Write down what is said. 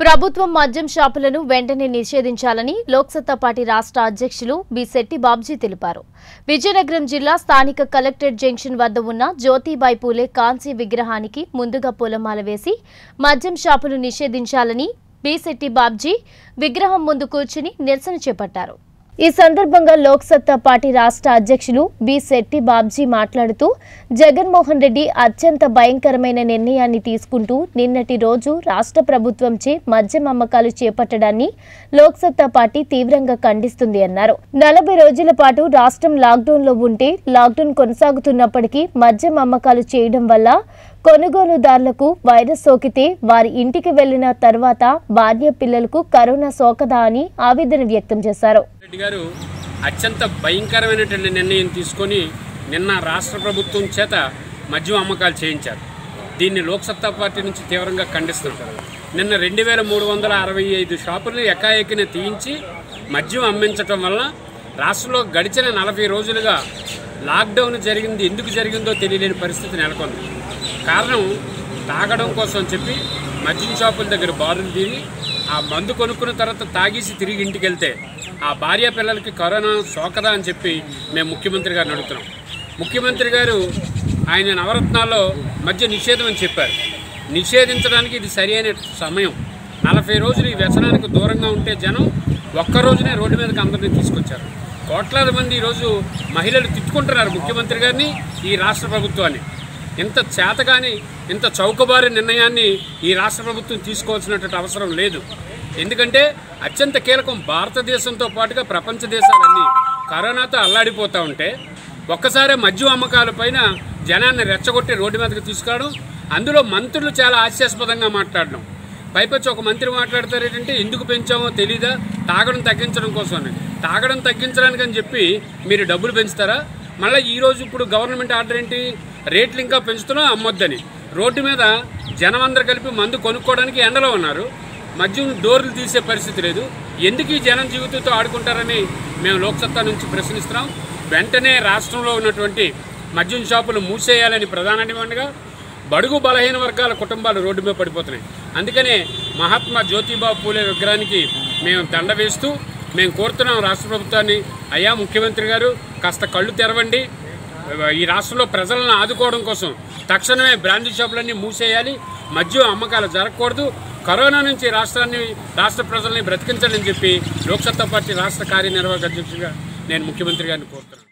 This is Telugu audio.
ప్రభుత్వం మద్యం షాపులను వెంటనే నిషేధించాలని లోక్సత్తా పార్టీ రాష్ట్ర అధ్యక్షులు బి. శెట్టి బాబ్జీ తెలిపారు. విజయనగరం జిల్లా స్థానిక కలెక్టరేట్ జంక్షన్ వద్ద ఉన్న జ్యోతిబాయి పూలే కాంసీ విగ్రహానికి ముందుగా పూలమాల వేసి మద్యం షాపులు నిషేధించాలని బి. శెట్టి బాబ్జీ విగ్రహం ముందు కూర్చుని నిరసన చేపట్టారు. ఈ సందర్భంగా లోక్సత్తా పార్టీ రాష్ట్ర అధ్యక్షులు బి శెట్టి బాబ్జీ మాట్లాడుతూ జగన్మోహన్ రెడ్డి అత్యంత భయంకరమైన నిర్ణయాన్ని తీసుకుంటూ నిన్నటి రోజు రాష్ట్ర ప్రభుత్వంచే మద్యం అమ్మకాలు చేపట్టడాన్ని లోక్సత్తా పార్టీ తీవ్రంగా ఖండిస్తుంది అన్నారు. నలభై రోజుల పాటు రాష్ట్రం లాక్డౌన్లో ఉంటే లాక్డౌన్ కొనసాగుతున్నప్పటికీ మద్యం అమ్మకాలు చేయడం వల్ల కొనుగోలుదారులకు వైరస్ సోకితే వారి ఇంటికి వెళ్ళిన తర్వాత భార్య పిల్లలకు కరోనా సోకదా అని ఆవేదన వ్యక్తం చేశారు. రెడ్డి గారు అత్యంత భయంకరమైనటువంటి నిర్ణయం తీసుకొని నిన్న రాష్ట్ర ప్రభుత్వం చేత మద్యం అమ్మకాలు చేయించారు. దీన్ని లోక్సత్తా పార్టీ నుంచి తీవ్రంగా ఖండిస్తున్నారు. నిన్న రెండు వేల మూడు వందల అరవై ఐదు షాపులను ఎకాఎకిన తీయించి మద్యం అమ్మించటం వల్ల రాష్ట్రంలో గడిచిన నలభై రోజులుగా లాక్డౌన్ జరిగింది ఎందుకు జరిగిందో తెలియలేని పరిస్థితి నెలకొంది. కారణం తాగడం కోసం చెప్పి మద్యం షాపుల దగ్గర బారులు తీరి ఆ మందు కొనుక్కున్న తర్వాత తాగేసి తిరిగి ఇంటికి వెళ్తే ఆ భార్య పిల్లలకి కరోనా సోకదా అని చెప్పి మేము ముఖ్యమంత్రి గారిని అడుగుతున్నాం. ముఖ్యమంత్రి గారు ఆయన నవరత్నాల్లో మధ్య నిషేధం అని చెప్పారు. నిషేధించడానికి ఇది సరైన సమయం. నలభై రోజులు ఈ వ్యసనానికి దూరంగా ఉంటే జనం ఒక్క రోజునే రోడ్డు మీదకి అందరినీ తీసుకొచ్చారు. కోట్లాది మంది ఈరోజు మహిళలు తిట్టుకుంటున్నారు ముఖ్యమంత్రి గారిని ఈ రాష్ట్ర ప్రభుత్వాన్ని. ఇంత చేతగాని ఇంత చౌకబారి నిర్ణయాన్ని ఈ రాష్ట్ర ప్రభుత్వం తీసుకోవాల్సినటువంటి అవసరం లేదు. ఎందుకంటే అత్యంత కీలకం భారతదేశంతో పాటుగా ప్రపంచ దేశాలన్నీ కరోనాతో అల్లాడిపోతూ ఉంటే ఒక్కసారి మద్యం అమ్మకాల పైన జనాన్ని రెచ్చగొట్టి రోడ్డు మీదకి తీసుకురావడం అందులో మంత్రులు చాలా హాస్యాస్పదంగా మాట్లాడడం. పైపచ్చి ఒక మంత్రి మాట్లాడతారు ఏంటంటే ఎందుకు పెంచామో తెలీదా? తాగడం తగ్గించడం కోసం తాగడం తగ్గించడానికి అని చెప్పి మీరు డబ్బులు పెంచుతారా? మళ్ళీ ఈరోజు ఇప్పుడు గవర్నమెంట్ ఆర్డర్ ఏంటి? రేట్లు ఇంకా పెంచుతున్నాం అమ్మొద్దని. రోడ్డు మీద జనం అందరు కలిపి మందు కొనుక్కోవడానికి ఎండలో ఉన్నారు. మద్యం డోర్లు తీసే పరిస్థితి లేదు. ఎందుకు ఈ జనం జీవితంతో ఆడుకుంటారని మేము లోక్సత్తా నుంచి ప్రశ్నిస్తున్నాం. వెంటనే రాష్ట్రంలో ఉన్నటువంటి మద్యం షాపులు మూసేయాలని ప్రధాన డిమాండ్గా బడుగు బలహీన వర్గాల కుటుంబాలు రోడ్డు మీద పడిపోతున్నాయి. అందుకనే మహాత్మా జ్యోతిబా పూలే విగ్రహానికి మేము దండ వేస్తూ మేము కోరుతున్నాం రాష్ట్ర ప్రభుత్వాన్ని అయ్యా ముఖ్యమంత్రి గారు కాస్త కళ్ళు తెరవండి. ఈ రాష్ట్రంలో ప్రజలను ఆదుకోవడం కోసం తక్షణమే బ్రాండీ షాపులన్నీ మూసేయాలి. మద్యం అమ్మకాలు జరగకూడదు. కరోనా నుంచి రాష్ట్రాన్ని రాష్ట్ర ప్రజల్ని బ్రతికించాలని చెప్పి లోక్సత్తా పార్టీ రాష్ట్ర కార్యనిర్వాహక అధ్యక్షుడిగా నేను ముఖ్యమంత్రి గారిని కోరుతున్నాను.